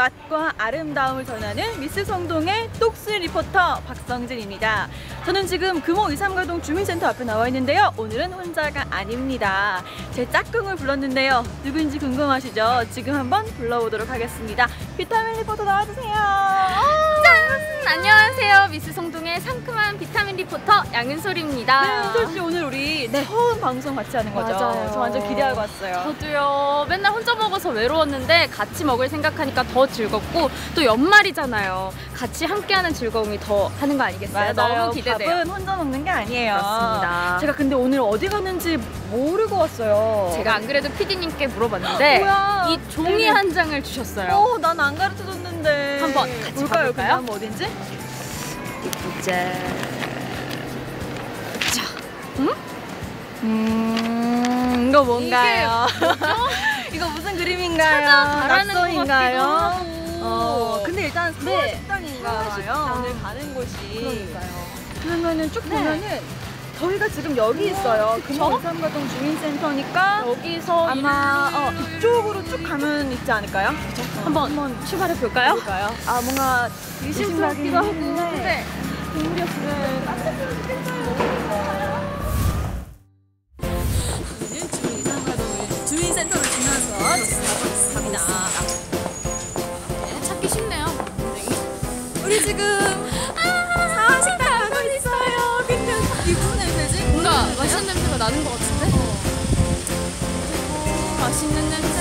맛과 아름다움을 전하는 미스 성동의 똑스 리포터 박성진입니다. 저는 지금 금호 이삼가동 주민센터 앞에 나와 있는데요. 오늘은 혼자가 아닙니다. 제 짝꿍을 불렀는데요. 누군지 궁금하시죠? 지금 한번 불러보도록 하겠습니다. 비타민 리포터 나와주세요. 짠! 안녕하세요. 미스 성동의 상큼한 비타민 리포터 양윤솔입니다. 네, 윤솔 씨 오늘 우리 처음 방송 같이 하는 거죠? 맞아요. 저 완전 기대하고 왔어요. 저도요. 맨날 혼자 먹어서 외로웠는데 같이 먹을 생각하니까 더 즐겁고 또 연말이잖아요. 같이 함께하는 즐거움이 더 하는 거 아니겠어요? 너무 기대돼요. 밥은 혼자 먹는 게 아니에요. 그렇습니다. 제가 근데 오늘 어디 갔는지 모르고 왔어요. 제가 안 그래도 PD님께 물어봤는데? 이 종이. 한 장을 주셨어요. 어, 난 안 가르쳐 줬는데. 한번 같이 볼까요? 가볼까요? 그럼 어딘지? 이제 음, 이거 뭔가요? 이거 무슨 그림인가요? 낙서인가요? 어, 근데 일단 네. 서울식당인가 봐요. 서울식당. 오늘 가는 곳이. 그러니까요. 그러면은 쭉 네. 보면은 저희가 지금 여기 있어요. 금호 삼가동 주민센터니까 여기서 아마 어, 이쪽 가면 있지 않을까요? 한번 출발해 볼까요? 아 뭔가 의심스럽기도 하고 네. 동물이었으면 깜짝이야 죽겠어요. 오늘 주민 이상가동을 주민센터를 지나서 갑니다. 찾기 쉽네요. 우리 지금 사식당 가고 있어요. 근데 이분 냄새지? 뭔가 맛있는 냄새가 나는 것 같은데? 맛있는 냄새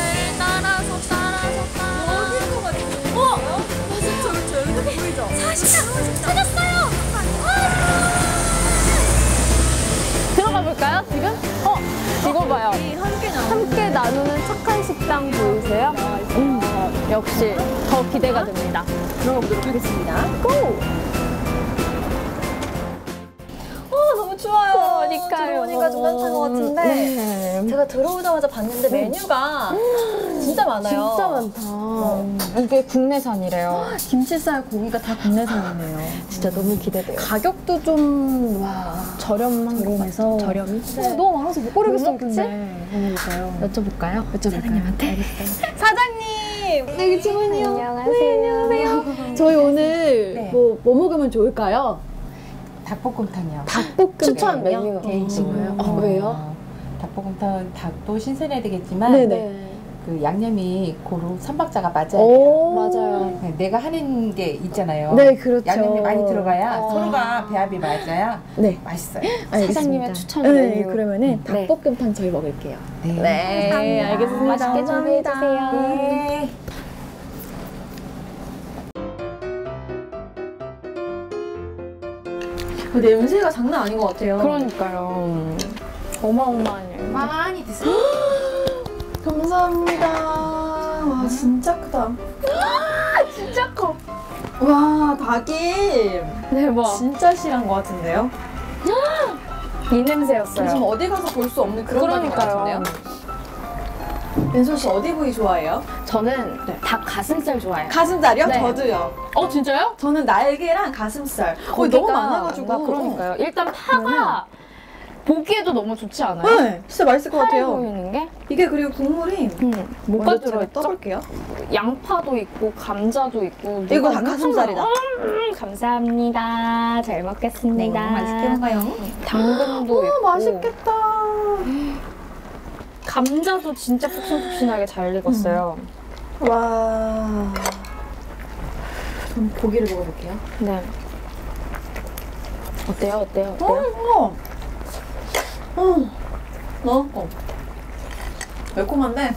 역시 더 기대가 됩니다. 들어가 보도록 하겠습니다. 고! 어, 너무 추워요. 그러니까요. 들어오니까 좀 따뜻한 것 같은데. 네. 제가 들어오자마자 봤는데 메뉴가 진짜 많아요. 진짜 많다. 이게 국내산이래요. 김치살 고기가 다 국내산이네요. 진짜 너무 기대돼요. 가격도 좀 와. 저렴한 저렴해서. 저렴이? 어, 너무 많아서 못? 근데. 해볼까요? 여쭤볼까요? 여쭤볼까요? 사장님한테? 사장님! 네, 주문이요. 안녕하세요. 네, 안녕하세요. 저희 오늘 네. 뭐, 뭐 먹으면 좋을까요? 닭볶음탕이요. 닭볶음 추천 메뉴 개인식으로요. 어, 왜요? 어, 닭볶음탕은 닭도 신선해야 되겠지만 네네. 그 양념이 고루 삼박자가 맞아야 돼요. 오. 맞아요. 네, 내가 하는 게 있잖아요. 네, 그렇죠. 양념이 많이 들어가야 어. 서로가 배합이 맞아야 네. 맛있어요. 사장님의 추천 네, 메뉴. 그러면은 네. 닭볶음탕 저희 먹을게요. 네. 네, 알겠습니다. 맛있게 준비해 주세요. 냄새가 장난 아닌 것 같아요. 그러니까요. 어마어마하네요. 많이 드세요. 감사합니다. 와 진짜 크다. 진짜 커. 와 닭이 대박. 진짜 실한 것 같은데요? 이 냄새였어요. 지금 어디 가서 볼 수 없는 그런 닭인 것 그러니까요. 같은데요? 왼손 씨 어디 부위 좋아해요? 저는 네. 닭 가슴살 좋아해요. 가슴살이요? 네. 저도요. 어 진짜요? 저는 날개랑 가슴살. 어, 거기가 너무 많아가지고. 뭔가 그러니까요. 일단 파가 보기에도 너무 좋지 않아요? 네, 진짜 맛있을 것 파래 같아요. 보이는 게 이게 그리고 국물이 음, 뭐가 먼저 제가 들어있죠? 떠볼게요. 양파도 있고 감자도 있고 이거 누가 닭가슴살이다. 음, 감사합니다. 잘 먹겠습니다. 네, 맛있게 먹어요. 당근도 오, 있고 맛있겠다. 감자도 진짜 푹신푹신하게 잘 익었어요. 와. 좀 고기를 먹어볼게요. 네. 어때요? 어때요? 어, 어때요? 어. 어. 어? 어. 매콤한데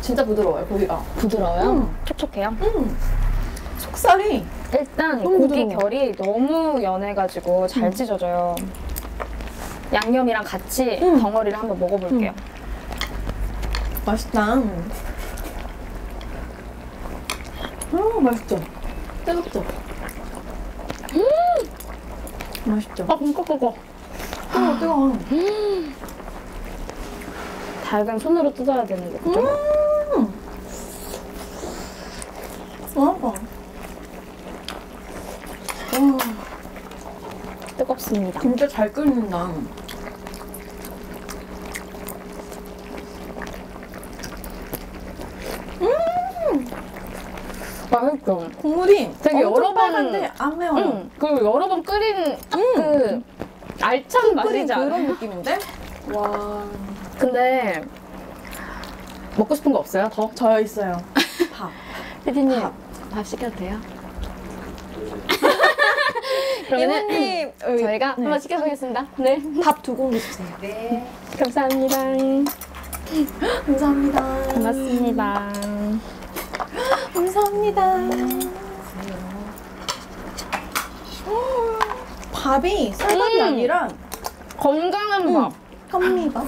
진짜 부드러워요, 고기가. 부드러워요? 음. 촉촉해요? 음. 속살이 일단 너무 고기 부드러워. 결이 너무 연해가지고 잘 음. 찢어져요. 양념이랑 같이 음. 덩어리를 한번 먹어볼게요. 맛있다. 음, 맛있죠? 뜨겁죠? 음! 맛있죠? 아, 끔찍하고 뜨거워, 뜨거워. 닭은 손으로 뜯어야 되는 거 그죠? 음! 어, 음, 뜨겁습니다. 진짜 잘 끓는다. 음! 좀. 국물이 되게 여러 번- 빨간데 안 매워요. 응. 그리고 여러 번 끓인 그 알찬 끓인 맛이지 않아요? 그런 느낌인데? 와. 근데 먹고 싶은 거 없어요? 더? 저요 있어요. 밥. 피디님 밥. 밥 시켜도 돼요? 그러면은 이모님 저희가 네. 한번 시켜보겠습니다. 네. 밥 두 공기 주세요. 네. 감사합니다. 감사합니다. 고맙습니다. 감사합니다. 밥이 쌀밥이 음. 아니라 건강한 밥. 현미밥.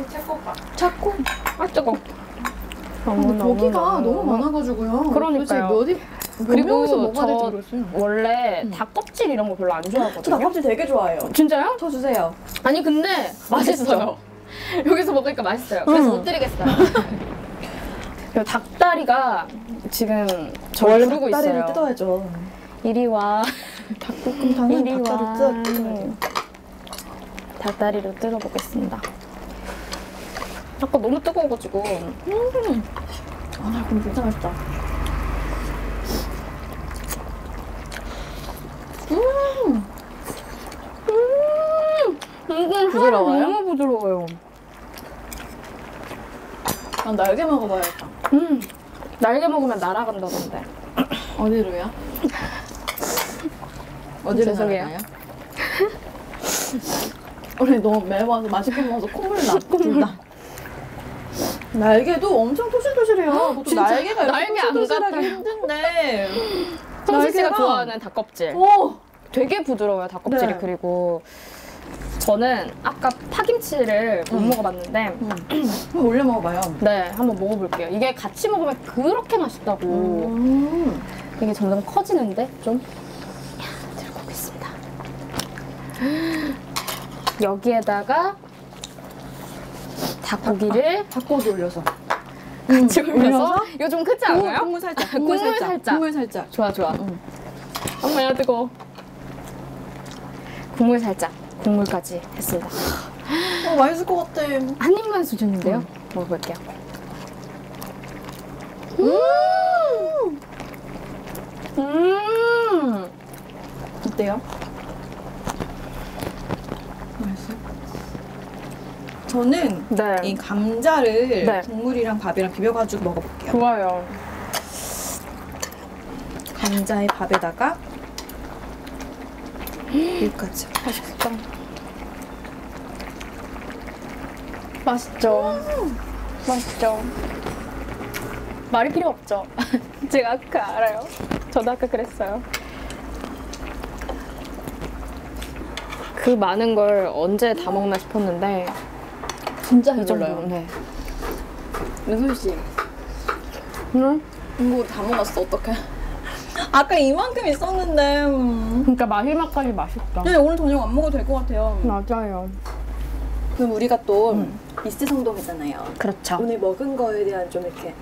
자꾸 아 뜨거. 근데 고기가 너무 많아가지고요. 그러니까요. 도대체 몇, 몇 그리고 명이서 먹어야 저 될지 모르겠어요. 원래 닭껍질 이런 거 별로 안저 좋아하거든요. 닭껍질 되게 좋아해요. 진짜요? 저 주세요. 아니 근데 맛있어요. 여기서 먹으니까 맛있어요. 그래서 음. 못 드리겠어요. 그 닭다리가 지금 저 부르고 닭다리를 있어요. 뜯어야죠. 이리 와. 닭볶음탕은 이리 와. 닭다리를 뜯어 뜯어야 돼요. 닭다리로 뜯어보겠습니다. 아까 너무 뜨거워가지고 아, 나 그럼 진짜 맛있다. 이건 부드러워요? 너무 부드러워요. 난 날개 먹어봐야겠다. 음, 날개 먹으면 날아간다던데. 어디로요? 어디로 죄송해요. 날아가요? 우리 너무 매워서 맛있게 먹어서 콧물 나. 콧물 나. 날개도 엄청 토실토실해요. 보통 진짜 날개가 이렇게 날개 안 토실토실하기 같아요. 힘든데. 성수 씨가 좋아하는 닭껍질. 오! 되게 부드러워요 닭껍질이 네. 그리고 저는 아까 파김치를 못 음. 먹어봤는데 한번 올려 먹어봐요. 네 한번 먹어볼게요 이게 같이 먹으면 그렇게 맛있다고 음. 이게 점점 커지는데 좀 들고 오겠습니다 여기에다가 닭고기를 닭고기 올려서. 같이 올려서 올려서? 이거 좀 크지 국물, 않아요? 국물 살짝. 국물 살짝. 국물 살짝. 좋아 좋아 음. 엄마야 뜨거워 국물 살짝 국물까지 했습니다 어, 맛있을 것 같아. 한 입만 수준인데요. 먹어볼게요. 음. 어때요? 맛있어요? 저는 네. 이 감자를 네. 국물이랑 밥이랑 비벼가지고 먹어볼게요. 좋아요. 감자의 밥에다가 여기까지. 맛있다. 맛있죠. 맛있죠. 말이 필요 없죠. 제가 아까 알아요. 저도 아까 그랬어요. 그 많은 걸 언제 다 먹나 싶었는데 진짜 이 정도. 해줄래요. 네. 은솔 씨, 응? 이거 다 먹었어. 어떡해? 아까 이만큼 있었는데. 음. 그러니까 마지막까지 맛있다. 네, 오늘 저녁 안 먹어도 될 것 같아요. 맞아요. 그럼 우리가 또 미스 성동이잖아요. 그렇죠. 오늘 먹은 거에 대한 좀 이렇게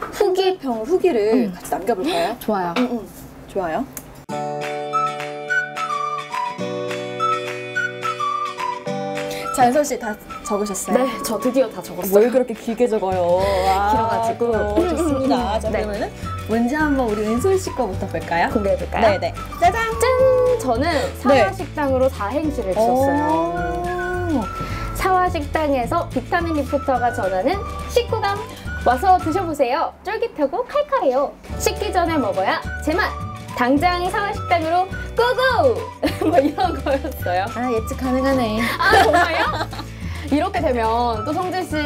후기 평 후기를 같이 남겨볼까요? 좋아요. 응, 응. 좋아요. 자, 은솔 씨다 적으셨어요? 네, 저 드디어 다 적었어요. 뭘 그렇게 길게 적어요? 와, 길어가지고. 또 좋습니다. 자, 네. 그러면은 먼저 한번 우리 은솔 씨 거부터 볼까요? 공개해볼까요? 네네. 짜잔! 짠! 저는 사화식당으로 사행시를 지었어요. 오. 사화식당에서 비타민 리포터가 전하는 식구감 와서 드셔보세요. 쫄깃하고 칼칼해요. 식기 전에 먹어야 제맛. 당장 사화식당으로 고고! 뭐 이런 거였어요. 아, 예측 가능하네. 아 정말요? 이렇게 되면 또 성재 씨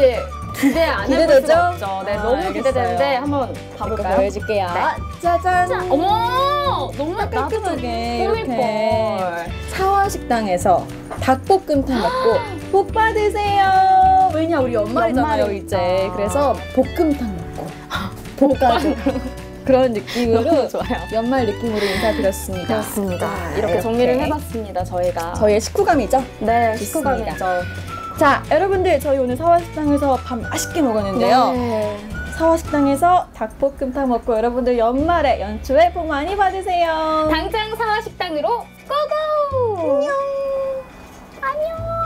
기대 안 해볼 기대되죠? 수가 없죠. 네, 아, 너무 알겠어요. 기대되는데 한번 봐볼까요? 보여줄게요. 네. 짜잔! 짠! 어머! 너무 깔끔하게 꾸밀 이렇게 걸. 사화식당에서 닭볶음탕 먹고 복 받으세요. 왜냐 우리 연말이잖아요 연말이니까. 이제. 그래서 볶음탕 먹고 복가족 그런 느낌으로 너무 좋아요. 연말 느낌으로 인사드렸습니다. 그렇습니다. 자, 이렇게, 정리를. 해봤습니다, 저희가. 저희의 식후감이죠. 네, 좋습니다. 식구감이죠. 자 여러분들 저희 오늘 사화식당에서 밥 맛있게 먹었는데요. 네. 사화식당에서 닭볶음 탕 먹고 여러분들 연말에 연초에 복 많이 받으세요. 당장 사화식당으로 고고! 안녕! 안녕!